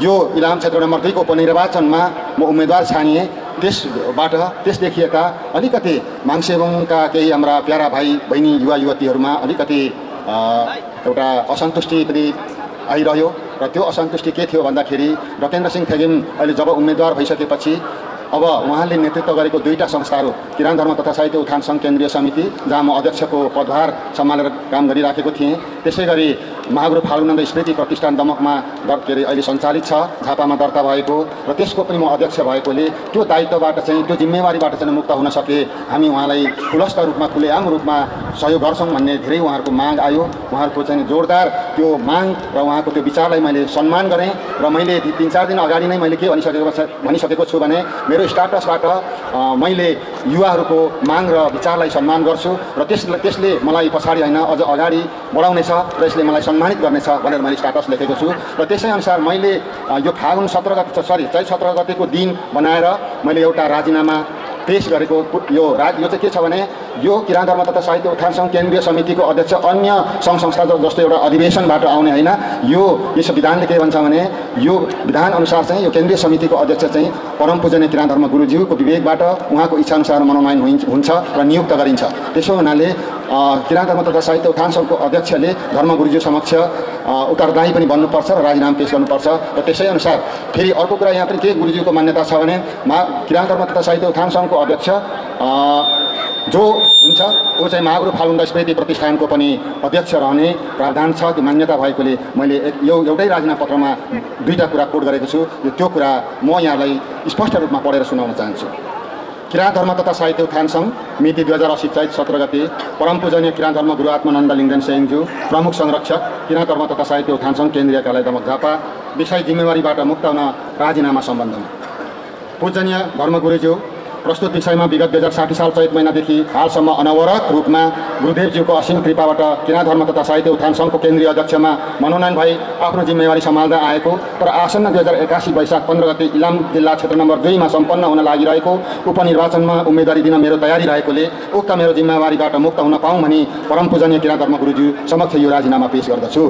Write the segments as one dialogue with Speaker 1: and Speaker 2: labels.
Speaker 1: यो इलाम क्षेत्र नम्बर दुईको उपनिर्वाचनमा म उम्मेदवार छानिएँ त्यसबाट त्यसदेखि यता अलिकति माङसेबुङका केही हाम्रा प्यारा भाइ बहिनी युवा युवतीहरूमा अलिकति एउटा असन्तुष्टि पनि आइरह्यो। र त्यो असन्तुष्टि के थियो भन्दाखेरि रकेन्द्र सिंह थेगिम अहिले जब उम्मेदवार भइसकेपछि अब उहाँले नेतृत्व गरेको दुईवटा संस्थाहरू किरान धर्म तथा साहित्य उत्थान सङ्घ केन्द्रीय समिति जहाँ म अध्यक्षको पदभार सम्हालेर काम गरिराखेको थिएँ। त्यसै गरी महागुरु फालुनन्द स्मृति प्रतिष्ठान दमकमा के अरे अहिले सञ्चालित छ झापामा दर्ता भएको र त्यसको पनि म अध्यक्ष भएकोले त्यो दायित्वबाट चाहिँ त्यो जिम्मेवारीबाट चाहिँ मुक्त हुन सके। हामी उहाँलाई खुलस्त रूपमा खुलेआम रूपमा सहयोग गर्छौँ भन्ने धेरै उहाँहरूको माग आयो। उहाँहरूको चाहिँ जोरदार त्यो माग र उहाँको त्यो विचारलाई मैले सम्मान गरेँ र मैले तिन चार दिन अगाडि नै मैले के भनिसकेको भनिसकेको छु भने मेरो स्टाटसबाट अ, मैले युवाहरूको माग र विचारलाई सम्मान गर्छु र त्यस त्यसले मलाई पछाडि होइन अझ अगाडि बढाउनेछ र यसले मलाई सम्मानित गर्नेछ भनेर मैले स्टाटस लेखेको छु। र त्यसै अनुसार मैले यो फागुन सत्र गते सरी चैत सत्र गतेको दिन बनाएर मैले एउटा राजीनामा पेस गरेको यो राज यो चाहिँ के छ भने यो किरान धर्म तथा साहित्य उत्थान सङ्घ केन्द्रीय समितिको अध्यक्ष अन्य सङ्घ संस्था जस्तो एउटा अधिवेशनबाट आउने होइन। यो यस विधानले के भन्छ भने यो विधान अनुसार चाहिँ यो केन्द्रीय समितिको अध्यक्ष चाहिँ परम पूजनीय किरान धर्म गुरुज्यूको विवेकबाट उहाँको इच्छाअनुसार मनोनयन हुन्छ र नियुक्त गरिन्छ। त्यसो हुनाले धर्म तथा साहित्य उत्थान सङ्घको अध्यक्षले गुरुज्यू समक्ष उत्तरदायी पनि बन्नुपर्छ र राजीनामा पेस गर्नुपर्छ र त्यसै अनुसार फेरि अर्को कुरा यहाँ पनि के गुरुज्यूको मान्यता छ भने मा धर्म तथा साहित्य उत्थान सङ्घको अध्यक्ष जो हुन्छ ऊ चाहिँ महागुरु फालुन्दा स्मृति प्रतिष्ठानको पनि अध्यक्ष रहने प्रावधान छ त्यो मान्यता भएकोले मैले यो एउटै राजीनामा पत्रमा दुईवटा कुरा कोट गरेको छु। त्यो कुरा म यहाँलाई स्पष्ट रूपमा पढेर सुनाउन चाहन्छु। किराँत धर्म तथा साहित्य उत्थान सङ्घ मिति दुई हजार असी चैत सत्र गते परम पूजनीय किराँत धर्म गुरु आत्मानन्द लिङ्गन सेङज्यू प्रमुख संरक्षक किराँत धर्म तथा साहित्य उत्थान सङ्घ केन्द्रीय कार्यालय दमक झापा विषय जिम्मेवारीबाट मुक्त हुन राजीनामा सम्बन्धमा। पूजनीय धर्मगुरुज्यू प्रस्तुत विषयमा विगत दुई हजार साठी साल चैत महिनादेखि हालसम्म अनवरत रूपमा गुरुदेवज्यूको असीम कृपाबाट किराँत धर्म तथा साहित्य उत्थान सङ्घको केन्द्रीय अध्यक्षमा मनोनयन भई आफ्नो जिम्मेवारी सम्हाल्दै आएको। तर आसन्न दुई हजार एकासी वैशाख पन्ध्र गते इलाम जिल्ला क्षेत्र नम्बर दुईमा सम्पन्न हुन लागिरहेको उपनिर्वाचनमा उम्मेदवारी दिन मेरो तयारी रहेकोले उक्त मेरो जिम्मेवारीबाट मुक्त हुन पाऊँ भनी परम पूजनीय किराँत धर्म गुरुज्यू समक्ष यो राजीनामा पेश गर्दछु।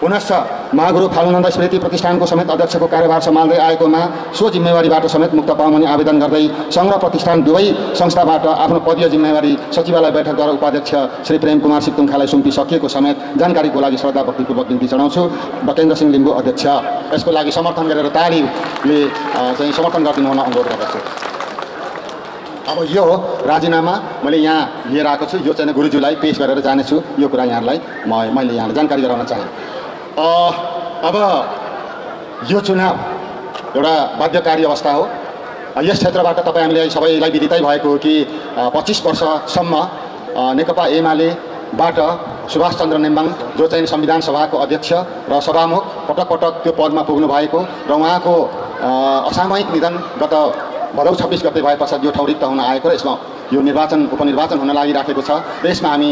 Speaker 1: पुनश्च महागुरु फालुनन्द स्मृति प्रतिष्ठानको समेत अध्यक्षको कार्यभार सम्हाल्दै आएकोमा सो जिम्मेवारीबाट समेत मुक्त पाउँ भनी आवेदन गर्दै सङ्घ प्रतिष्ठान दुवै संस्थाबाट आफ्नो पदीय जिम्मेवारी सचिवालय बैठकद्वारा उपाध्यक्ष श्री प्रेम कुमार सिक्तुङखालाई सुम्पिसकिएको समेत जानकारीको लागि श्रद्धा भक्तिपूर्वक बिन्ती चढाउँछु डकेन्द्र सिंह लिम्बू अध्यक्ष यसको लागि समर्थन गरेर तालीले चाहिँ समर्थन गरिदिनु हुन अनुरोध गर्दछु। अब यो हो राजीनामा मैले यहाँ लिएर आएको छु। यो चाहिँ गुरुज्यूलाई पेस गरेर जानेछु। यो कुरा यहाँलाई म मैले यहाँलाई जानकारी गराउन चाहेँ। अब यो चुनाव एउटा बाध्यकारी अवस्था हो यस क्षेत्रबाट तपाईँ हामीले सबैलाई विदितै भएको हो कि पच्चिस वर्षसम्म नेकपा एमालेबाट सुभाष चन्द्र नेम्बाङ जो चाहिँ संविधान सभाको अध्यक्ष र सभामुख पटक पटक त्यो पदमा पुग्नु भएको र उहाँको असामयिक निधन गत भदौ छब्बिस गते भए पछाडि यो ठाउँ रिक्त हुन आएको र यसमा यो निर्वाचन उपनिर्वाचन हुन लागिराखेको छ। र यसमा हामी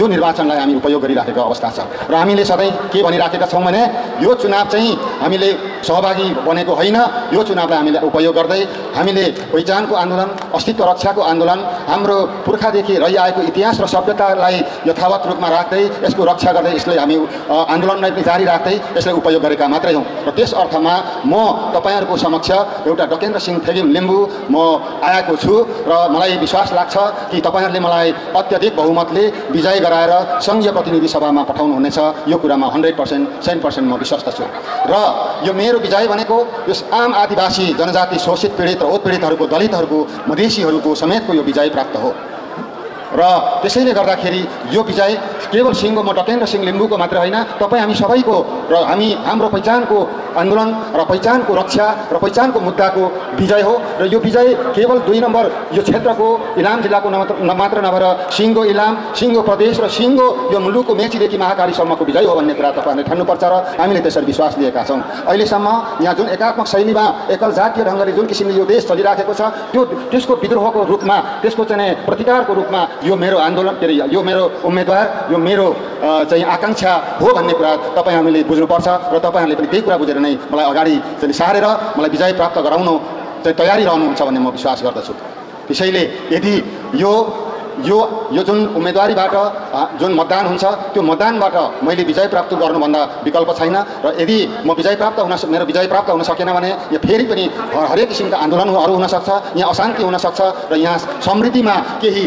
Speaker 1: यो निर्वाचनलाई हामी उपयोग गरिराखेको अवस्था छ। र हामीले सधैँ के भनिराखेका छौँ भने यो चुनाव चाहिँ हामीले सहभागी बनेको होइन। यो चुनावलाई हामीले उपयोग गर्दै हामीले पहिचानको आन्दोलन अस्तित्व रक्षाको आन्दोलन हाम्रो पुर्खादेखि रहिआएको इतिहास र सभ्यतालाई यथावत रूपमा राख्दै यसको रक्षा गर्दै यसलाई हामी आन्दोलनलाई पनि जारी राख्दै यसलाई उपयोग गरेका मात्रै हौँ। र त्यस अर्थमा म तपाईँहरूको समक्ष एउटा डकेन्द्र सिंह थेगिम लिम्बू म आएको छु र मलाई विश्वास लाग्छ कि तपाईँहरूले मलाई अत्यधिक बहुमतले विजय गराएर सङ्घीय प्रतिनिधि सभामा पठाउनुहुनेछ। यो कुरामा हन्ड्रेड पर्सेन्ट सेन्ट पर्सेन्ट म विश्वस्त छु। र यो मेरो विजय भनेको यस आम आदिवासी जनजाति शोषित पीडित र उत्पीडितहरूको दलितहरूको मधेसीहरूको समेतको यो विजय प्राप्त हो। र त्यसैले गर्दाखेरि यो विजय केवल सिङ्गो म डकेन्द्र सिंह लिम्बूको मात्र होइन तपाईँ हामी सबैको र हामी हाम्रो पहिचानको आन्दोलन र पहिचानको रक्षा र पहिचानको मुद्दाको विजय हो। र यो विजय केवल दुई नम्बर यो क्षेत्रको इलाम जिल्लाको मात्र नभएर सिङ्गो इलाम सिङ्गो प्रदेश र सिङ्गो यो मुलुकको मेचीदेखि महाकालीसम्मको विजय हो भन्ने कुरा तपाईँहरूले ठान्नुपर्छ र हामीले त्यसरी विश्वास लिएका छौँ। अहिलेसम्म यहाँ जुन एकात्मक शैलीमा एकल जातीय ढङ्गले जुन किसिमले यो देश चलिराखेको छ त्यो त्यसको विद्रोहको रूपमा त्यसको चाहिँ प्रतिकारको रूपमा यो मेरो आन्दोलन के अरे यो मेरो उम्मेदवार यो मेरो चाहिँ आकाङ्क्षा हो भन्ने कुरा तपाईँ हामीले बुझ्नुपर्छ र तपाईँहरूले पनि त्यही कुरा बुझेर नै मलाई अगाडि चाहिँ सारेर मलाई विजय प्राप्त गराउनु चाहिँ तयारी रहनुहुन्छ भन्ने म विश्वास गर्दछु। त्यसैले यदि यो यो यो जुन उम्मेदवारीबाट जुन मतदान हुन्छ त्यो मतदानबाट मैले विजय प्राप्त गर्नुभन्दा विकल्प छैन र यदि म विजय प्राप्त हुन मेरो विजय प्राप्त हुन सकेन भने यो फेरि पनि हरेक किसिमका आन्दोलनहरू हुनसक्छ यहाँ अशान्ति हुनसक्छ र यहाँ समृद्धिमा केही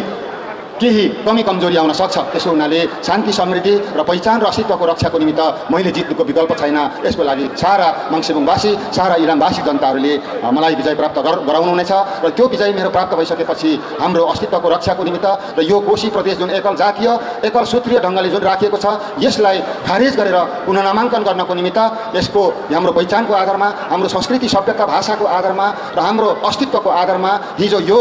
Speaker 1: केही कमी कमजोरी आउन सक्छ। त्यसो हुनाले शान्ति समृद्धि र पहिचान र अस्तित्वको रक्षाको निमित्त मैले जित्नुको विकल्प छैन। यसको लागि सारा मङ्सेबुङवासी सारा इलामवासी जनताहरूले मलाई विजय प्राप्त गर गराउनुहुनेछ र त्यो विजय मेरो प्राप्त भइसकेपछि हाम्रो अस्तित्वको रक्षाको निमित्त र यो कोशी प्रदेश जुन एकल जातीय एकल सूत्रीय ढङ्गले जुन राखिएको छ यसलाई खारेज गरेर पुनः नामाङ्कन गर्नको निमित्त यसको हाम्रो पहिचानको आधारमा हाम्रो संस्कृति सभ्यता भाषाको आधारमा र हाम्रो अस्तित्वको आधारमा हिजो यो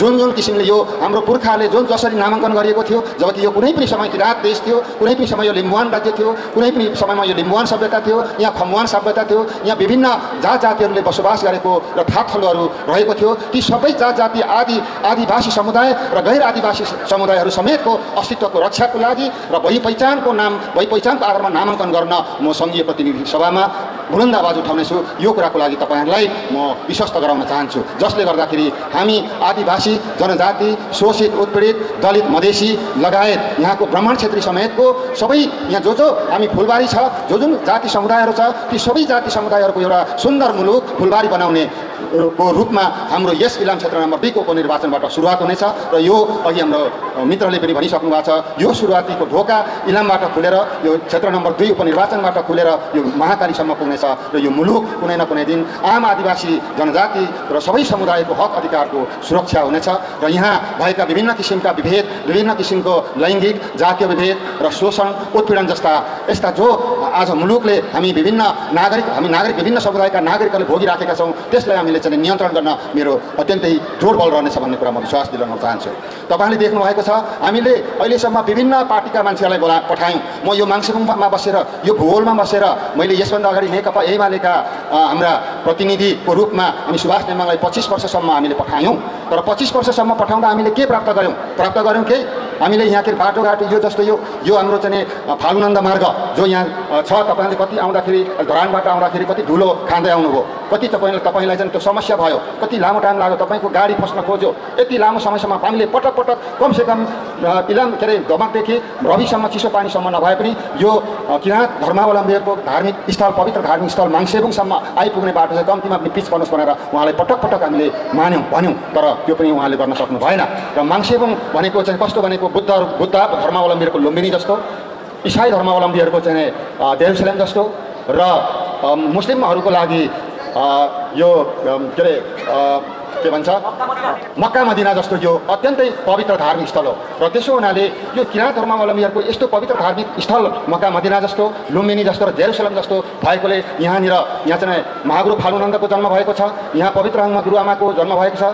Speaker 1: जुन जुन किसिमले यो हाम्रो पुर्खाहरूले जुन जसरी नामाङ्कन गरिएको थियो जबकि यो कुनै पनि समय किराँत देश थियो कुनै पनि समय यो लिम्बुवान राज्य थियो कुनै पनि समयमा यो लिम्बुवान सभ्यता थियो यहाँ खम्बुवान सभ्यता थियो यहाँ विभिन्न जात जातिहरूले बसोबास गरेको र थाकथलोहरू रहेको थियो ती सबै जात जाति आदि आदिवासी समुदाय र गैर आदिवासी समुदायहरू समेतको अस्तित्वको रक्षाको लागि र भइ पहिचानको नाम भइ पहिचानको आधारमा नामाङ्कन गर्न म सङ्घीय प्रतिनिधि सभामा बुलन्द आवाज उठाउनेछु। यो कुराको लागि तपाईँहरूलाई म विश्वस्त गराउन चाहन्छु। जसले गर्दाखेरि हामी आदिवासी जनजाति शोषित उत्पीडित दलित मधेसी लगायत यहाँको ब्राह्मण क्षेत्री समेतको सबै यहाँ जो जो हामी फुलबारी छ जो जुन जाति समुदायहरू छ ती सबै जाति समुदायहरूको एउटा सुन्दर मुलुक फुलबारी बनाउने को रूपमा हाम्रो यस इलाम क्षेत्र नम्बर दुईको उपनिर्वाचनबाट सुरुवात हुनेछ र यो अघि हाम्रो मित्रले पनि भनिसक्नु भएको छ यो सुरुवातीको ढोका इलामबाट खुलेर यो क्षेत्र नम्बर दुई उपनिर्वाचनबाट खुलेर यो महाकालीसम्म पुग्नेछ र यो मुलुक कुनै न कुनै दिन आम आदिवासी जनजाति र सबै समुदायको हक अधिकारको सुरक्षा हुनेछ र यहाँ भएका विभिन्न किसिमका विभेद विभिन्न किसिमको लैङ्गिक जातीय विभेद र शोषण उत्पीडन जस्ता यस्ता जो आज मुलुकले हामी विभिन्न नागरिक हामी नागरिक विभिन्न समुदायका नागरिकहरूले भोगिराखेका छौँ त्यसलाई हामीले चाहिँ नियन्त्रण गर्न मेरो अत्यन्तै जोड बल रहनेछ भन्ने कुरा म विश्वास दिलाउन चाहन्छु। तपाईँले देख्नु भएको छ हामीले अहिलेसम्म विभिन्न पार्टीका मान्छेलाई बोला पठायौँ। म यो माङ्सेबुङमा बसेर यो भूगोलमा बसेर मैले यसभन्दा अगाडि नेकपा एमालेका हाम्रा प्रतिनिधिको रूपमा हामी सुभाष नेमाङलाई पच्चिस वर्षसम्म हामीले पठायौँ। तर पच्चिस वर्षसम्म पठाउँदा हामीले के प्राप्त गऱ्यौँ? प्राप्त गऱ्यौँ केही हामीले यहाँको बाटोघाटो यो जस्तो यो यो हाम्रो चाहिँ फालुनन्द मार्ग जो यहाँ छ तपाईँले कति आउँदाखेरि धरानबाट आउँदाखेरि कति धुलो खाँदै आउनुभयो कति तपाईँलाई तपाईँलाई चाहिँ त्यो समस्या भयो कति लामो टाइम लाग्यो तपाईँको गाडी फस्न खोज्यो यति लामो समयसम्म हामीले पटक पटक कमसेकम इलाम के अरे धमकदेखि रविसम्म चिसो पानीसम्म नभए पनि यो किराँत धर्मावलम्बीहरूको धार्मिक स्थल पवित्र धार्मिक स्थल माङसेबुङसम्म आइपुग्ने बाटो चाहिँ कम्तीमा पनि पिच बनोस् भनेर उहाँलाई पटक पटक हामीले मान्यौँ भन्यौँ तर त्यो पनि उहाँले गर्न सक्नु भएन र माङसेबुङ भनेको चाहिँ कस्तो भनेको बुद्ध बुद्ध धर्मावलम्बीहरूको लुम्बिनी जस्तो इसाई धर्मावलम्बीहरूको चाहिँ जेरुसलेम जस्तो र मुस्लिमहरूको लागि यो के अरे के भन्छ मक्का मदिना जस्तो यो अत्यन्तै पवित्र धार्मिक स्थल हो। र त्यसो हुनाले यो किराँत धर्मावलम्बीहरूको यस्तो पवित्र धार्मिक स्थल मक्का मदिना जस्तो लुम्बिनी जस्तो र जेरुसलम जस्तो भएकोले यहाँनिर यहाँ चाहिँ महागुरु फालुनन्दको जन्म भएको छ यहाँ पवित्र आमा गुरुआमाको जन्म भएको छ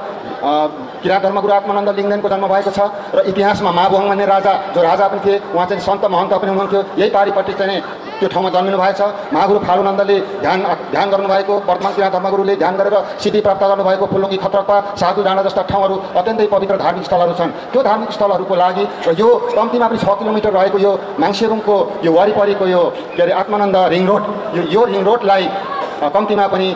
Speaker 1: किराँत धर्मगुरु आत्मानन्द लिङ्गदेनको जन्म भएको छ र इतिहासमा महाबुङ भन्ने राजा जो राजा पनि थिए उहाँ चाहिँ सन्त महन्त पनि हुनुहुन्थ्यो। यही पारिपट्टि चाहिँ त्यो ठाउँमा जन्मिनु भएको छ। महागुरु फालुनन्दले ध्यान ध्यान गर्नुभएको वर्तमान किराँत धर्मगुरुले ध्यान गरेर सिद्धि प्राप्त गर्नुभएको फुलुङ्गी खत्रपा साधु डाँडा जस्ता ठाउँहरू अत्यन्तै पवित्र धार्मिक स्थलहरू छन्। त्यो धार्मिक स्थलहरूको लागि र यो कम्तीमा पनि छ किलोमिटर रहेको यो माङसेबुङको यो वरिपरिको यो के अरे आत्मानन्द रिङ रोड यो रिङ रोडलाई कम्तीमा पनि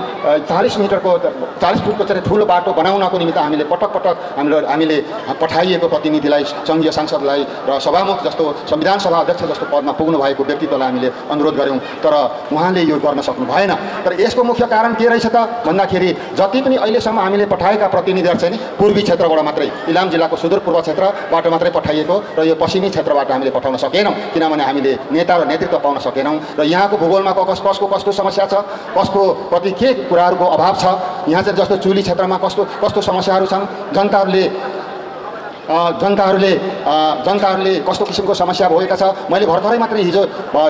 Speaker 1: चालिस मिटरको चालिस फुटको चाहिँ ठुलो बाटो बनाउनको निमित्त हामीले पटक पटक हाम्रो हामीले पठाइएको प्रतिनिधिलाई सङ्घीय सांसदलाई र सभामुख जस्तो संविधान सभा अध्यक्ष जस्तो पदमा पुग्नु भएको व्यक्तित्वलाई हामीले अनुरोध गऱ्यौँ। तर उहाँले यो गर्न सक्नु भएन। तर यसको मुख्य कारण के रहेछ त? भन्दाखेरि जति पनि अहिलेसम्म हामीले पठाएका प्रतिनिधिहरू चाहिँ पूर्वी क्षेत्रबाट मात्रै इलाम जिल्लाको सुदूरपूर्व क्षेत्रबाट मात्रै पठाइएको र यो पश्चिमी क्षेत्रबाट हामीले पठाउन सकेनौँ। किनभने हामीले नेता र नेतृत्व पाउन सकेनौँ। र यहाँको भूगोलमा कस कसको कस्तो समस्या छ? कसको प्रति के कुराहरूको अभाव छ? यहाँ चाहिँ जस्तो चुली क्षेत्रमा कस्तो कस्तो समस्याहरू छन्? जनताहरूले जनताहरूले जनताहरूले कस्तो किसिमको समस्या भएका छ? मैले भर्खरै मात्रै हिजो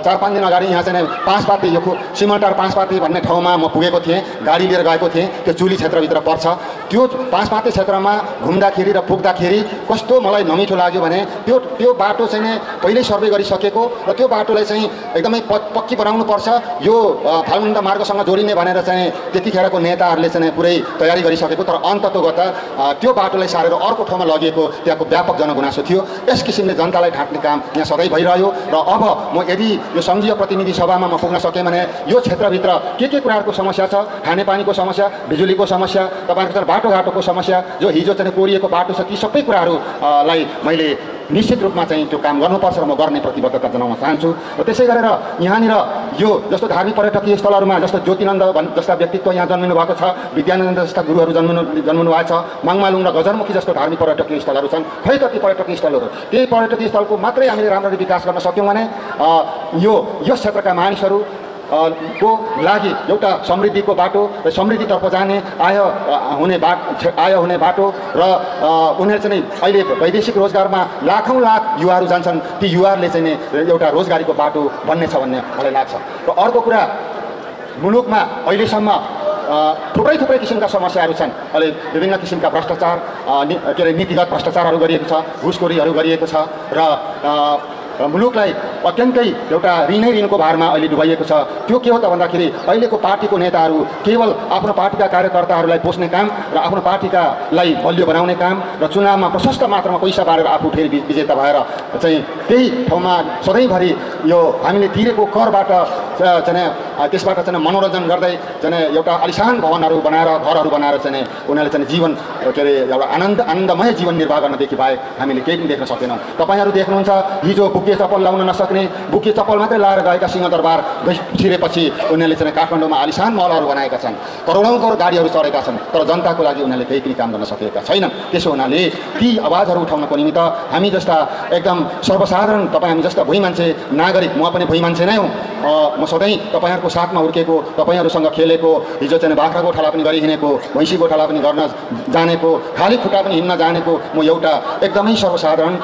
Speaker 1: चार पाँच दिन अगाडि यहाँ चाहिँ पाँचपाती यो सिमटार पाँचपाती भन्ने ठाउँमा म पुगेको थिएँ गाडी लिएर गएको थिएँ त्यो चुली क्षेत्रभित्र पर्छ। त्यो पाँचपाती क्षेत्रमा घुम्दाखेरि र पुग्दाखेरि कस्तो मलाई नमिठो लाग्यो भने त्यो त्यो बाटो चाहिँ नि पहिल्यै सर्वे गरिसकेको र त्यो बाटोलाई चाहिँ एकदमै प पक्की बनाउनु पर्छ। यो अ, फालुन्द मार्गसँग जोडिने भनेर चाहिँ त्यतिखेरको नेताहरूले चाहिँ पुरै तयारी गरिसकेको तर अन्ततोगत त्यो बाटोलाई सारेर अर्को ठाउँमा लगिएको हत्याको व्यापक जनगुनासो थियो। यस किसिमले जनतालाई ढाँट्ने काम यहाँ सधैँ भइरह्यो र अब म यदि यो सङ्घीय प्रतिनिधि सभामा म पुग्न सकेँ भने यो क्षेत्रभित्र के के कुराहरूको समस्या छ? खानेपानीको समस्या बिजुलीको समस्या तपाईँहरूको चाहिँ बाटोघाटोको समस्या जो हिजो चाहिँ कोरिएको बाटो छ ती सबै कुराहरूलाई मैले निश्चित रूपमा चाहिँ त्यो काम गर्नुपर्छ र म गर्ने प्रतिबद्धता जनाउन चाहन्छु र त्यसै गरेर यहाँनिर यो जस्तो धार्मिक पर्यटकीय स्थलहरूमा जस्तो ज्योतिनन्द भन् जस्ता व्यक्तित्व यहाँ जन्मिनु भएको छ विद्यानन्द जस्ता गुरुहरू जन्मिनु जन्मिनु भएको छ मङमालुङ र गजरमुखी जस्तो धार्मिक पर्यटकीय स्थलहरू छन् खै कति पर्यटकीय स्थलहरू? त्यही पर्यटकीय स्थलको मात्रै हामीले राम्ररी विकास गर्न सक्यौँ भने यो यस क्षेत्रका मानिसहरू को लागि एउटा समृद्धिको बाटो र समृद्धितर्फ जाने आय हुने बाटो आय हुने बाटो र उनीहरू चाहिँ अहिले वैदेशिक रोजगारमा लाखौँ लाख युवाहरू जान्छन् ती युवाहरूले चाहिँ एउटा रोजगारीको बाटो बन्ने छ भन्ने मलाई लाग्छ। र अर्को कुरा मुलुकमा अहिलेसम्म थुप्रै थुप्रै किसिमका समस्याहरू छन्। अहिले विभिन्न किसिमका भ्रष्टाचार के अरे नीतिगत भ्रष्टाचारहरू गरिएको छ घुसखोरीहरू गरिएको छ र मुलुकलाई अत्यन्तै एउटा ऋणै ऋणको भारमा अहिले डुबाइएको छ। त्यो के हो त भन्दाखेरि अहिलेको पार्टीको नेताहरू केवल आफ्नो पार्टीका कार्यकर्ताहरूलाई पोस्ने काम र आफ्नो पार्टीकालाई बलियो बनाउने काम र चुनावमा प्रशस्त मात्रामा पैसा बारेर आफू फेरि विजेता भएर चाहिँ त्यही ठाउँमा सधैँभरि यो हामीले तिरेको करबाट चाहिँ त्यसबाट चाहिँ मनोरञ्जन गर्दै चाहिँ एउटा अलिसान भवनहरू बनाएर घरहरू बनाएर चाहिँ उनीहरूले चाहिँ जीवन के अरे एउटा आनन्द आनन्दमय जीवन निर्वाह गर्नदेखि बाहेक हामीले केही पनि देख्न सकेनौँ तपाईँहरू देख्नुहुन्छ हिजो बुके चप्पल लाउन नसक्ने बुके चप्पल मात्रै लाएर गएका सिंहदरबार छिरेपछि उनीहरूले चाहिँ काठमाडौँमा आलिसान महलहरू बनाएका छन्। करोडौँ करोड गाडीहरू चढेका छन् तर जनताको लागि उनीहरूले केही पनि काम गर्न सकेका छैनन्। त्यसो हुनाले ती आवाजहरू उठाउनको निमित्त हामी जस्ता एकदम सर्वसाधारण तपाईँ हामी जस्ता भुइँ मान्छे नागरिक म पनि भुइँ मान्छे नै हुँ। म सधैँ तपाईँहरूको साथमा हुर्केको तपाईँहरूसँग खेलेको हिजो चाहिँ बाख्रा गोठाला पनि गरिहिँडेको भैँसी गोठाला पनि गर्न जानेको खाली खुट्टा पनि हिँड्न जानेको म एउटा एकदमै सर्वसाधारण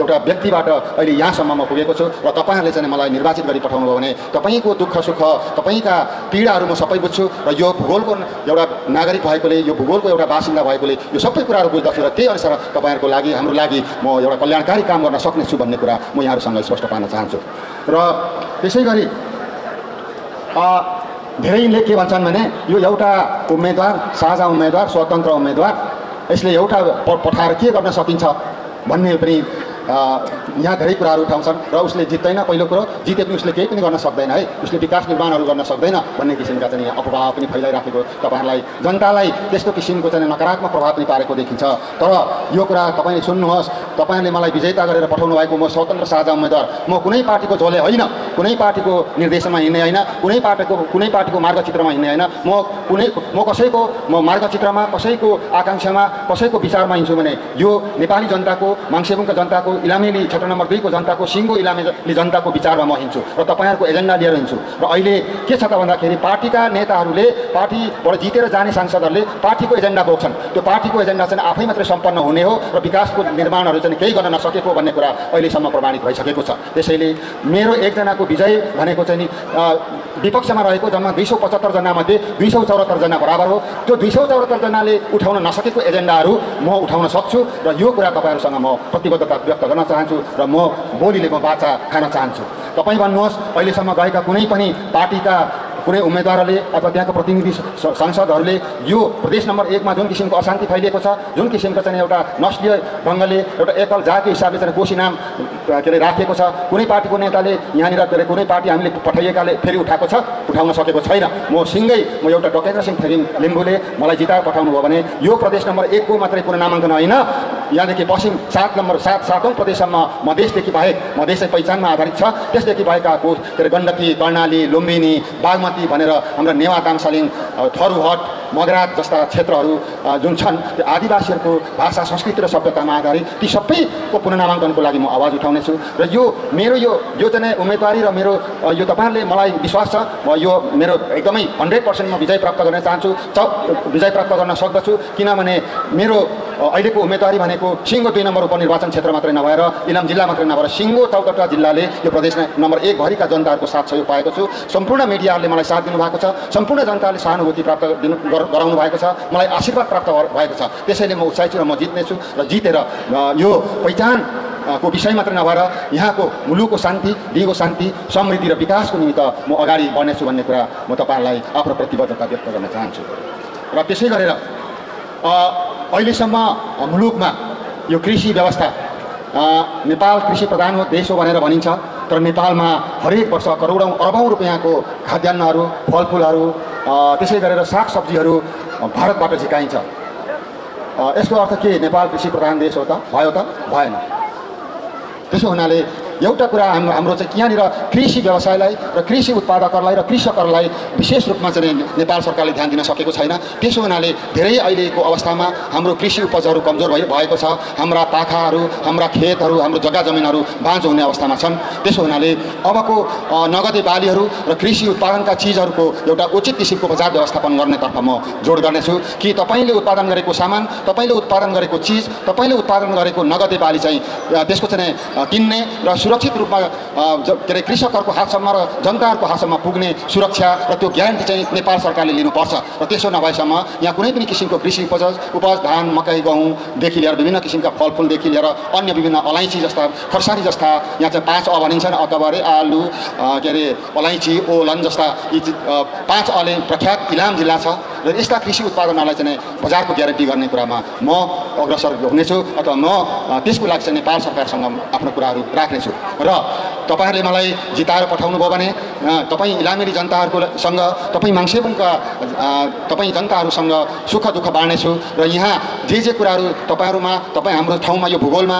Speaker 1: एउटा व्यक्तिबाट अहिले यहाँसम्म म पुगेको छु र तपाईँहरूले चाहिँ मलाई निर्वाचित गरी पठाउनु भयो भने तपाईँको दुःख सुख तपाईँका पीडाहरू म सबै बुझ्छु र यो भूगोलको एउटा नागरिक भएकोले यो भूगोलको एउटा बासिन्दा भएकोले यो सबै कुराहरू बुझ्दछु र त्यही अनुसार तपाईँहरूको लागि हाम्रो लागि म एउटा कल्याणकारी काम गर्न सक्नेछु भन्ने कुरा म यहाँहरूसँग स्पष्ट पार्न चाहन्छु। र त्यसै गरी धेरैले के भन्छन् भने यो एउटा उम्मेदवार साझा उम्मेदवार स्वतन्त्र उम्मेदवार यसले एउटा पठाएर के गर्न सकिन्छ भन्ने पनि यहाँ धेरै कुराहरू उठाउँछन् र उसले जित्दैन पहिलो कुरो जिते पनि उसले केही पनि गर्न सक्दैन है। उसले विकास निर्माणहरू गर्न सक्दैन भन्ने किसिमका चाहिँ अफवाह पनि फैलाइराखेको तपाईँहरूलाई जनतालाई त्यस्तो किसिमको चाहिँ नकारात्मक प्रभाव पनि पारेको देखिन्छ। तर यो कुरा तपाईँले सुन्नुहोस् तपाईँले मलाई विजेता गरेर पठाउनु भएको म स्वतन्त्र साझा उम्मेद्वार। म कुनै पार्टीको झोले होइन कुनै पार्टीको निर्देशनमा हिँड्ने होइन कुनै पार्टीको कुनै पार्टीको मार्गचित्रमा हिँड्ने होइन। म कुनै म कसैको म मार्गचित्रमा कसैको आकाङ्क्षामा कसैको विचारमा हिँड्छु भने यो नेपाली जनताको माङ्सेबुङका जनताको इलामेली क्षेत्र नम्बर दुईको जनताको सिङ्गो इलामेली जनताको विचारमा म हिँड्छु र तपाईँहरूको एजेन्डा लिएर हिँड्छु र अहिले के छ त भन्दाखेरि पार्टीका नेताहरूले पार्टीबाट जितेर जाने सांसदहरूले पार्टीको एजेन्डा बोक्छन्। त्यो पार्टीको एजेन्डा चाहिँ आफै मात्रै सम्पन्न हुने हो र विकासको निर्माणहरू चाहिँ केही गर्न नसकेको भन्ने कुरा अहिलेसम्म प्रमाणित भइसकेको छ। त्यसैले मेरो एकजनाको विजय भनेको चाहिँ नि विपक्षमा रहेको जम्मा दुई सौ पचहत्तरजनामध्ये दुई सौ चौहत्तरजना बराबर हो। त्यो दुई सौ चौहत्तरजनाले उठाउन नसकेको एजेन्डाहरू म उठाउन सक्छु र यो कुरा तपाईँहरूसँग म प्रतिबद्धता व्यक्त गर्न चाहन्छु र म भोलिले म बाचा खान चाहन्छु। तपाईँ भन्नुहोस् अहिलेसम्म गएका कुनै पनि पार्टीका कुनै उम्मेदवारले अथवा त्यहाँको प्रतिनिधि सांसदहरूले यो प्रदेश नम्बर एकमा जुन किसिमको अशान्ति फैलिएको छ जुन किसिमको चाहिँ एउटा नस्लीय ढङ्गले एउटा एकल जातको हिसाबले चाहिँ कोसी नाम के अरे राखिएको छ। कुनै पार्टीको नेताले यहाँनिर के अरे कुनै पार्टी हामीले पठाइएकाले फेरि उठाएको छ उठाउन सकेको छैन। म सिङ्गै म एउटा डकेन्द्र सिंह थेगिङ लिम्बूले मलाई जिताएर पठाउनु भयो भने यो प्रदेश नम्बर एकको मात्रै कुनै नामाङ्कन होइन। यहाँदेखि पश्चिम सात नम्बर सात सातौँ प्रदेशसम्म मधेसदेखि बाहेक मधेस पहिचानमा आधारित छ। त्यसदेखि बाहेकका के अरे गण्डकी कर्णाली लुम्बिनी बागमती भनेर हाम्रा नेवा ताङसालिङ थरुहट मगरात जस्ता क्षेत्रहरू जुन छन् त्यो आदिवासीहरूको भाषा संस्कृति र सभ्यतामा आधारित ती सबैको पुनर्नामाङ्कनको लागि म आवाज उठाउनेछु र यो मेरो यो यो चाहिँ उम्मेदवारी र मेरो यो तपाईँहरूले मलाई विश्वास छ। म यो मेरो एकदमै हन्ड्रेड पर्सेन्ट म विजय प्राप्त गर्न चाहन्छु। च विजय प्राप्त गर्न सक्दछु। किनभने मेरो अहिलेको उम्मेदवारी भनेको सिङ्गो दुई नम्बर उपनिर्वाचन क्षेत्र मात्रै नभएर इलाम जिल्ला मात्रै नभएर सिङ्गो चौधवटा जिल्लाले यो प्रदेश नम्बर एक भरिका जनताहरूको साथ सहयोग पाएको छु। सम्पूर्ण मिडियाहरूले मलाई साथ दिनुभएको छ। सम्पूर्ण जनताले सहानुभूति प्राप्त दिनु गराउनु भएको छ। मलाई आशीर्वाद प्राप्त भएको छ। त्यसैले म उत्साहित छु र म जित्नेछु। र जितेर यो पहिचान को विषय मात्र नभएर यहाँको मुलुकको शान्ति दिगो शान्ति समृद्धि र विकासको निमित्त म अगाडि बढ्नेछु भन्ने कुरा म तपाईँहरूलाई आफ्नो प्रतिबद्धता व्यक्त गर्न चाहन्छु र त्यसै गरेर अहिलेसम्म मुलुकमा यो कृषि व्यवस्था नेपाल कृषि प्रधान देश हो भनेर भनिन्छ तर नेपालमा हरेक वर्ष करोडौँ अरबौँ रुपियाँको खाद्यान्नहरू फलफुलहरू त्यसै गरेर सागसब्जीहरू भारतबाट झिकाइन्छ यसको अर्थ के नेपाल कृषि प्रधान देश हो त भयो त भएन त्यसो हुनाले एउटा कुरा हाम्रो हाम्रो चाहिँ यहाँनिर कृषि व्यवसायलाई र कृषि उत्पादकहरूलाई र कृषकहरूलाई विशेष रूपमा चाहिँ नेपाल सरकारले ध्यान दिन सकेको छैन। त्यसो हुनाले धेरै अहिलेको अवस्थामा हाम्रो कृषि उपजहरू कमजोर भइ भएको छ। हाम्रा पाखाहरू हाम्रा खेतहरू हाम्रो जग्गा जमिनहरू बाँझो हुने अवस्थामा छन्। त्यसो हुनाले अबको नगदे बालीहरू र कृषि उत्पादनका चिजहरूको एउटा उचित किसिमको बजार व्यवस्थापन गर्नेतर्फ म जोड गर्नेछु। कि तपाईँले उत्पादन गरेको सामान तपाईँले उत्पादन गरेको चिज तपाईँले उत्पादन गरेको नगदे बाली चाहिँ त्यसको चाहिँ किन्ने र सुरक्षित रूपमा के अरे कृषकहरूको हातसम्म र जनताहरूको हातसम्म पुग्ने सुरक्षा र त्यो ग्यारेन्टी चाहिँ नेपाल सरकारले लिनुपर्छ। र त्यसो नभएसम्म यहाँ कुनै पनि किसिमको कृषि उपज उपज धान मकै गहुँदेखि लिएर विभिन्न किसिमका फलफुलदेखि लिएर अन्य विभिन्न अलैँची जस्ता खोर्सानी जस्ता यहाँ चाहिँ पाँच अ भनिन्छन् अकबरे आलु के अरे अलैँची ओलन जस्ता यी पाँच अले प्रख्यात इलाम जिल्ला छ। र यस्ता कृषि उत्पादनहरूलाई चाहिँ बजारको ग्यारेन्टी गर्ने कुरामा म अग्रसर हुनेछु अथवा म त्यसको लागि चाहिँ नेपाल सरकारसँग आफ्नो कुराहरू राख्नेछु। र तपाईँहरूले मलाई जिताएर पठाउनु भयो भने तपाईँ इलामेली जनताहरूको सँग तपाईँ माङ्सेबुङका तपाईँ जनताहरूसँग सुख दुःख बाँड्नेछु र यहाँ जे जे कुराहरू तपाईँहरूमा तपाईँ हाम्रो ठाउँमा यो भूगोलमा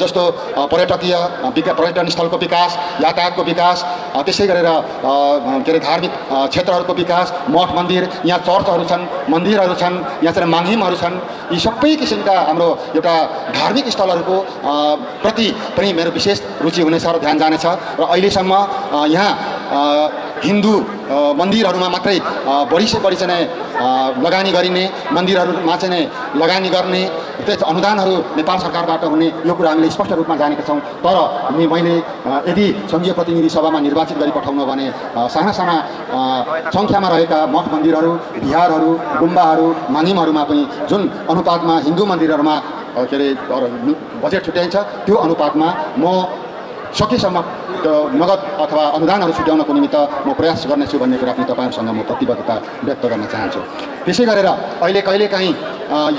Speaker 1: जस्तो पर्यटकीय विका पर्यटन स्थलको विकास यातायातको विकास त्यसै गरेर के अरे धार्मिक क्षेत्रहरूको विकास मठ मन्दिर यहाँ चर्चहरू छन् मन्दिरहरू छन् यहाँ चाहिँ माङ्हिमहरू छन् यी सबै किसिमका हाम्रो एउटा धार्मिक स्थलहरूको प्रति पनि मेरो विशेष रुचि हुनेछ र ध्यान जानेछ र अहिलेसम्म यहाँ हिन्दू मन्दिरहरूमा मात्रै बढी से बढी चाहिँ लगानी गरिने मन्दिरहरूमा चाहिँ लगानी गर्ने त्यस अनुदानहरू नेपाल सरकारबाट हुने यो कुरा हामीले स्पष्ट रूपमा जानेका छौँ। तर मैले यदि सङ्घीय प्रतिनिधि सभामा निर्वाचित गरी पठाउनु भने साना साना सङ्ख्यामा रहेका मठ मन्दिरहरू बिहारहरू गुम्बाहरू मानिमहरूमा पनि जुन अनुपातमा हिन्दू मन्दिरहरूमा के अरे बजेट छुट्याइन्छ त्यो अनुपातमा म सकेसम्म नगद अथवा अनुदानहरू छुट्याउनको निमित्त म प्रयास गर्नेछु भन्ने कुरा पनि तपाईँहरूसँग म प्रतिबद्धता व्यक्त गर्न चाहन्छु। त्यसै गरेर अहिले कहिलेकाहीँ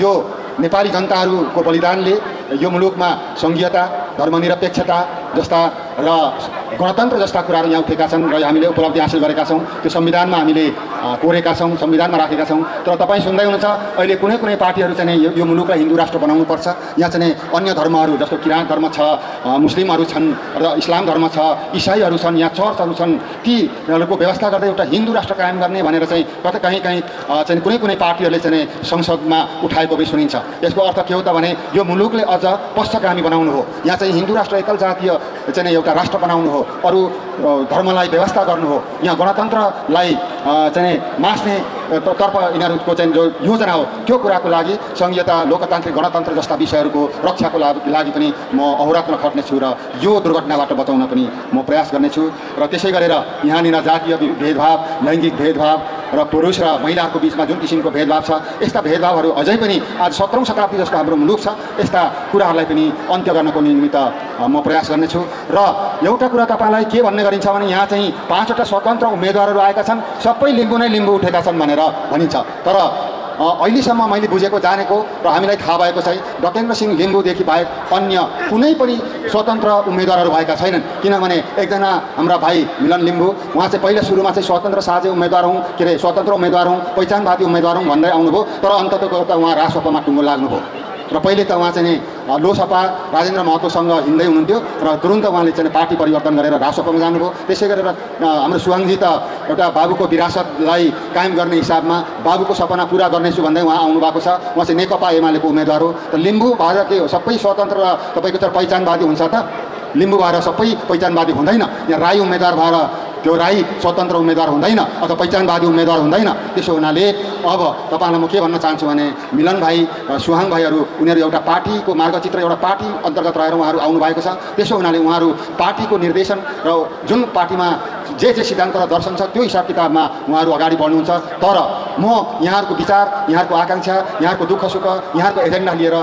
Speaker 1: यो नेपाली जनताहरूको बलिदानले यो मुलुकमा सङ्घीयता धर्मनिरपेक्षता जस्ता र गणतन्त्र जस्ता कुराहरू यहाँ उठेका छन् र हामीले उपलब्धि हासिल गरेका छौँ। त्यो संविधानमा हामीले कोरेका छौँ संविधानमा राखेका छौँ। तर तपाईँ सुन्दै हुनुहुन्छ अहिले कुनै कुनै पार्टीहरू चाहिँ यो यो मुलुकलाई हिन्दू राष्ट्र बनाउनुपर्छ। यहाँ चाहिँ अन्य धर्महरू जस्तो किराँत धर्म छ मुस्लिमहरू छन् र इस्लाम धर्म छ इसाईहरू छन् यहाँ चर्चहरू छन् तीहरूको व्यवस्था गर्दै एउटा हिन्दू राष्ट्र कायम गर्ने भनेर चाहिँ कतै कहीँ कहीँ चाहिँ कुनै कुनै पार्टीहरूले चाहिँ संसदमा उठाएको पनि सुनिन्छ। यसको अर्थ के हो त भने यो मुलुकले अझ पश्चगामी बनाउनु हो। यहाँ चाहिँ हिन्दू राष्ट्र एकल जातीय चाहिँ एउटा राष्ट्र बनाउनु हो अरू धर्मलाई व्यवस्था गर्नु हो। यहाँ गणतन्त्रलाई चाहिँ मास्ने तर्फ यिनीहरूको चाहिँ जो योजना हो त्यो कुराको लागि सङ्घीयता लोकतान्त्रिक गणतन्त्र जस्ता विषयहरूको रक्षाको लागि पनि म अहोरात्र खट्नेछु र यो दुर्घटनाबाट बचाउन पनि म प्रयास गर्नेछु। र त्यसै गरेर यहाँनिर जातीय भेदभाव लैङ्गिक भेदभाव र पुरुष र महिलाहरूको बिचमा जुन किसिमको भेदभाव छ यस्ता भेदभावहरू अझै पनि आज सत्रौँ शताब्दी जस्तो हाम्रो मुलुक छ यस्ता कुराहरूलाई पनि अन्त्य गर्नको निमित्त म प्रयास गर्नेछु। र एउटा कुरा तपाईँलाई के भन्ने गरिन्छ भने यहाँ चाहिँ पाँचवटा स्वतन्त्र उम्मेदवारहरू आएका छन् सबै लिम्बू नै लिम्बू उठेका छन् भनेर भनिन्छ। तर अहिलेसम्म मैले बुझेको जानेको र हामीलाई थाहा भएको चाहिँ डकेन्द्र सिंह लिम्बूदेखि बाहेक अन्य कुनै पनि स्वतन्त्र उम्मेदवारहरू भएका छैनन्। किनभने एकजना हाम्रा भाइ मिलन लिम्बू उहाँ चाहिँ पहिला सुरुमा चाहिँ स्वतन्त्र साझे उम्मेदवार हुँ के अरे स्वतन्त्र उम्मेदवार हुँ पहिचानवादी उम्मेदवार हुँ भन्दै आउनुभयो तर अन्ततको त उहाँ राजसभामा टुङ्गो लाग्नुभयो। र पहिले त उहाँ चाहिँ लोसपा राजेन्द्र महतोसँग हिँड्दै हुनुहुन्थ्यो र तुरुन्त उहाँले चाहिँ पार्टी परिवर्तन गरेर राजसभामा जानुभयो। त्यसै गरेर हाम्रो सुवाङजी त एउटा बाबुको विरासतलाई कायम गर्ने हिसाबमा बाबुको सपना पुरा गर्नेछु भन्दै उहाँ आउनु भएको छ। उहाँ चाहिँ नेकपा एमालेको उम्मेदवार हो। त लिम्बू भएर के हो सबै स्वतन्त्र र तपाईँको चाहिँ पहिचानवादी हुन्छ त? लिम्बू भएर सबै पहिचानवादी हुँदैन। यहाँ राई उम्मेदवार भएर त्यो राई स्वतन्त्र उम्मेदवार हुँदैन अथवा पहिचानवादी उम्मेदवार हुँदैन। त्यसो हुनाले अब तपाईँलाई म के भन्न चाहन्छु भने मिलन भाइ सुहाङ भाइहरू उनीहरू एउटा पार्टीको मार्गचित्र एउटा पार्टी अन्तर्गत रहेर उहाँहरू आउनुभएको छ। त्यसो हुनाले उहाँहरू पार्टीको निर्देशन र जुन पार्टीमा जे जे सिद्धान्त र दर्शन छ त्यो हिसाब किताबमा उहाँहरू अगाडि बढ्नुहुन्छ। तर म यहाँहरूको विचार यहाँहरूको आकाङ्क्षा यहाँहरूको दुःख सुख यहाँहरूको एजेन्डा लिएर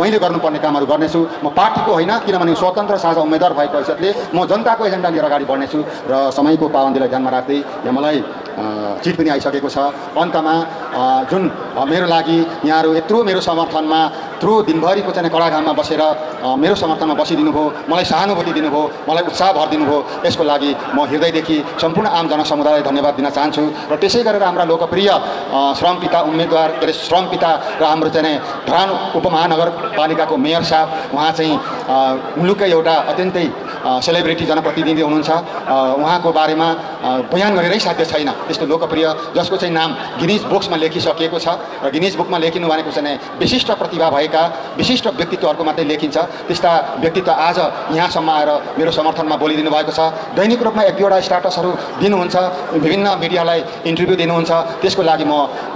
Speaker 1: मैले गर्नुपर्ने कामहरू गर्नेछु। म पार्टीको होइन किनभने स्वतन्त्र साझा उम्मेदवार भएको हैसियतले म जनताको एजेन्डा लिएर अगाडि बढ्नेछु र समयको पाबन्दीलाई ध्यानमा राख्दै यहाँ मलाई चिट पनि आइसकेको छ। अन्तमा जुन मेरो लागि यहाँहरू यत्रो मेरो समर्थनमा यत्रो दिनभरिको चाहिँ कडा घाममा बसेर मेरो समर्थनमा बसिदिनु भयो मलाई सहानुभूति दिनुभयो मलाई उत्साह भर दिनुभयो यसको लागि म हृदयदेखि सम्पूर्ण आम जनसमुदायलाई धन्यवाद दिन चाहन्छु। र त्यसै गरेर हाम्रा लोकप्रिय श्रम पिता उम्मेदवार के अरे श्रम पिता र हाम्रो चाहिँ धरान उपमहानगरपालिकाको मेयर साहब उहाँ चाहिँ मुलुकै एउटा अत्यन्तै सेलिब्रिटी जनप्रतिनिधि हुनुहुन्छ। उहाँको बारेमा बयान गरेरै साध्य छैन। त्यस्तो लोकप्रिय जसको चाहिँ नाम गिनिज बुक्समा लेखिसकिएको छ र गिनिज बुकमा लेखिनु भनेको चाहिँ विशिष्ट प्रतिभा भएका विशिष्ट व्यक्तित्वहरूको मात्रै लेखिन्छ। त्यस्ता व्यक्तित्व आज यहाँसम्म आएर मेरो समर्थनमा बोलिदिनु भएको छ। दैनिक रूपमा एक दुईवटा स्टाटसहरू दिनुहुन्छ। विभिन्न मिडियालाई इन्टरभ्यू दिनुहुन्छ। त्यसको लागि म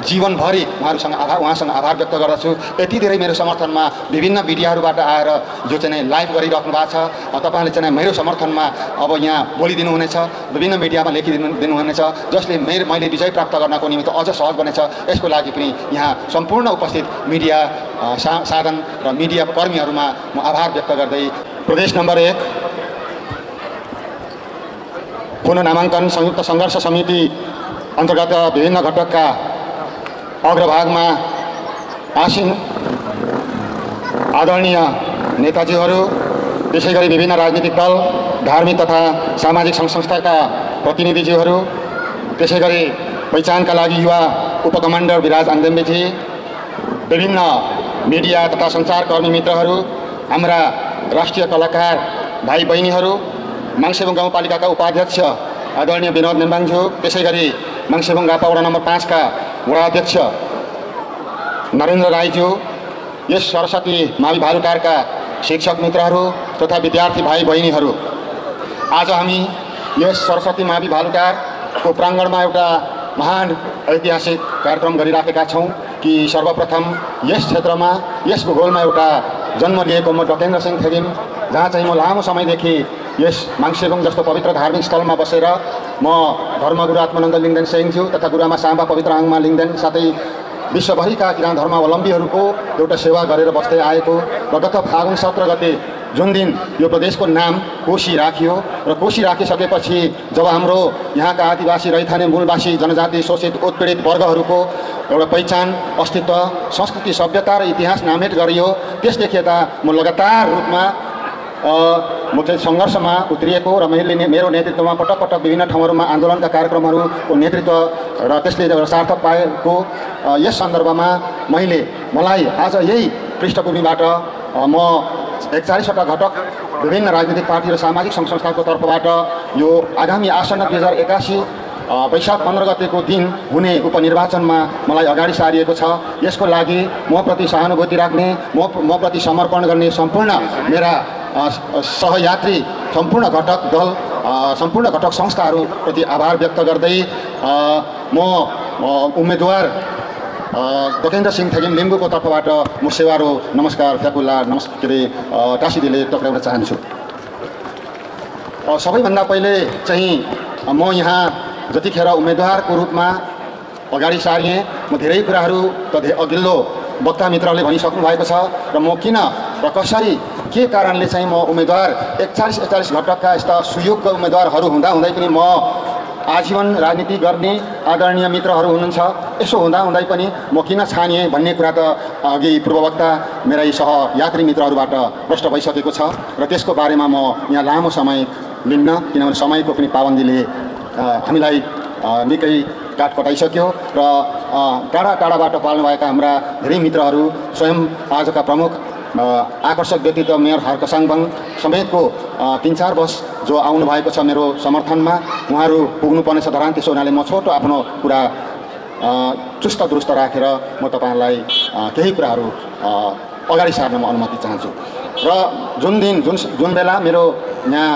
Speaker 1: जीवनभरि उहाँहरूसँग आभार उहाँसँग आभार व्यक्त गर्दछु। यति धेरै मेरो समर्थनमा विभिन्न मिडियाहरूबाट आएर जो चाहिँ लाइभ गरिराख्नु भएको छ। तपाईँहरूले चाहिँ मेरो समर्थनमा अब यहाँ बोलिदिनुहुनेछ विभिन्न मिडियामा लेखिदिनु दिनुहुनेछ जसले मेरो मैले विजय प्राप्त गर्नको निमित्त अझ सहज बनेछ यसको लागि पनि यहाँ सम्पूर्ण उपस्थित मिडिया साधन र मिडिया कर्मीहरूमा म आभार व्यक्त गर्दै प्रदेश नम्बर एक पुनः नामाङ्कन संयुक्त सङ्घर्ष समिति अन्तर्गत विभिन्न घटकका अग्रभागमा आसिन आदरणीय नेताजीहरू त्यसै गरी विभिन्न राजनीतिक दल धार्मिक तथा सामाजिक सङ्घ संस्थाका प्रतिनिधिज्यूहरू त्यसै गरी पहिचानका लागि युवा उपकमान्डर विराज आन्दम्बेजी विभिन्न मिडिया तथा सञ्चारकर्मी मित्रहरू हाम्रा राष्ट्रिय कलाकार भाइ बहिनीहरू माङसेबुङ गाउँपालिकाका उपाध्यक्ष आदरणीय विनोद नेम्बाङज्यू त्यसै गरी माङसेबुङ वडा नम्बर पाँचका वडा अध्यक्ष नरेन्द्र राईज्यू यस सरस्वती मावि भालुटारका शिक्षक मित्रहरू तथा विद्यार्थी भाइ बहिनीहरू आज हामी यस सरस्वती मावि भालुटारको प्राङ्गणमा एउटा महान ऐतिहासिक कार्यक्रम गरिराखेका छौँ कि सर्वप्रथम यस क्षेत्रमा यस भूगोलमा एउटा जन्म लिएको म डकेन्द्र सिंह थेगिम जहाँ चाहिँ म लामो समयदेखि यस माङ्सेबुङ जस्तो पवित्र धार्मिक स्थलमा बसेर म धर्मगुरु आत्मानन्द लिङ्गदेन सेङज्यू तथा गुरुआमा साम्बा पवित्र आङमा लिङ्गदेन साथै विश्वभरिका किरान धर्मावलम्बीहरूको एउटा सेवा गरेर बस्दै आएको र गत फागुन सत्र गते जुन दिन यो प्रदेशको नाम कोशी राखियो र कोशी राखिसकेपछि जब हाम्रो यहाँका आदिवासी रैथाने मूलवासी जनजाति शोषित उत्पीडित वर्गहरूको एउटा पहिचान अस्तित्व संस्कृति सभ्यता र इतिहास नामेट गरियो त्यसदेखि यता म लगातार रूपमा म चाहिँ सङ्घर्षमा उत्रिएको र मैले मेरो नेतृत्वमा पटक पटक विभिन्न ठाउँहरूमा आन्दोलनका कार्यक्रमहरूको नेतृत्व र त्यसले सार्थक पाएको यस सन्दर्भमा मैले मलाई आज यही पृष्ठभूमिबाट म एकचालिसवटा घटक विभिन्न राजनीतिक पार्टी र सामाजिक सङ्घ संस्थाको तर्फबाट यो आगामी आसन्न दुई हजार एकासी वैशाख पन्ध्र गतेको दिन हुने उपनिर्वाचनमा मलाई अगाडि सारिएको छ। यसको लागि म प्रति सहानुभूति राख्ने म म प्रति समर्पण गर्ने सम्पूर्ण मेरा सहयात्री सम्पूर्ण घटक दल सम्पूर्ण घटक संस्थाहरूप्रति आभार व्यक्त गर्दै म उम्मेदवार दकेन्द्र सिंह थेगिम लिम्बूको तर्फबाट म सेवारो नमस्कार फ्याकुल्ला नमस् के अरे टाँसिदिले टक्राउन चाहन्छु सबैभन्दा पहिले चाहिँ म यहाँ जतिखेर उम्मेदवारको रूपमा अगाडि सारिएँ म धेरै कुराहरू त अघिल्लो वक्ता मित्रहरूले भनिसक्नु भएको छ र म किन र कसरी के कारणले चाहिँ म उम्मेदवार एकचालिस एकचालिस घटकका यस्ता उम्मेदवारहरू हुँदा हुँदै पनि म आजीवन राजनीति गर्ने आदरणीय मित्रहरू हुनुहुन्छ। यसो हुँदा हुँदै पनि म किन छानिएँ भन्ने कुरा त अघि पूर्ववक्ता मेरा यी सहयात्री मित्रहरूबाट प्रष्ट भइसकेको छ र त्यसको बारेमा म यहाँ लामो समय लिन्न किनभने समयको पनि पाबन्दीले हामीलाई निकै काठ कटाइसक्यो र टाढा टाढाबाट पाल्नुभएका हाम्रा धेरै मित्रहरू स्वयं आजका प्रमुख आकर्षक व्यक्तित्व मेयर हर्क साङबाङ समेतको तिन चार वर्ष जो आउनुभएको छ मेरो समर्थनमा उहाँहरू पुग्नुपर्नेछ धरान त्यसो हुनाले म छोटो आफ्नो कुरा चुस्त दुरुस्त राखेर म तपाईँहरूलाई केही कुराहरू अगाडि सार्न म अनुमति चाहन्छु। र जुन दिन जुन जुन बेला मेरो यहाँ